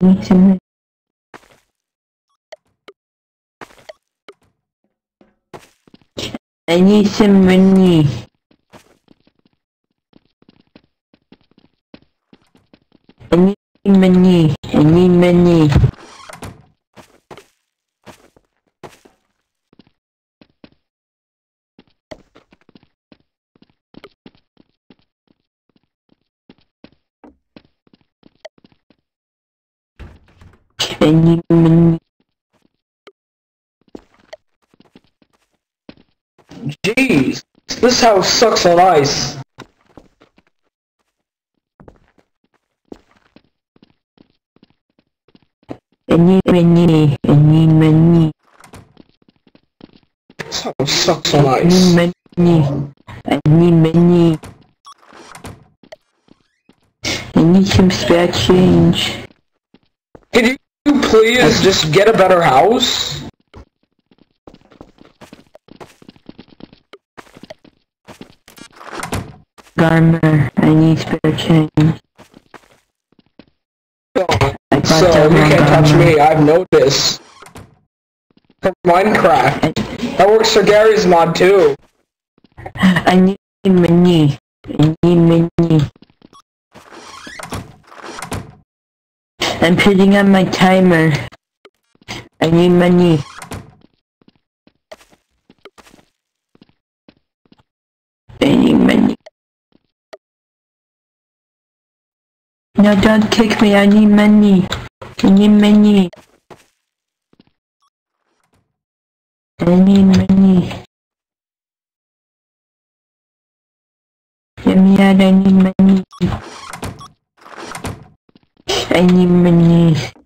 some I need some money. I need money. I need money. Jeez, this house sucks on ice. Need money. This house sucks on ice. need money. I need some spare change. Please just get a better house? Garmer, I need spare change. I So you can't touch me, I've noticed. For Minecraft. That works for Garry's mod too. I need money. I need money. I'm putting on my timer. I need money. I need money. No, don't kick me. I need money. I need money. I need money. Get me out, I need money. I need money.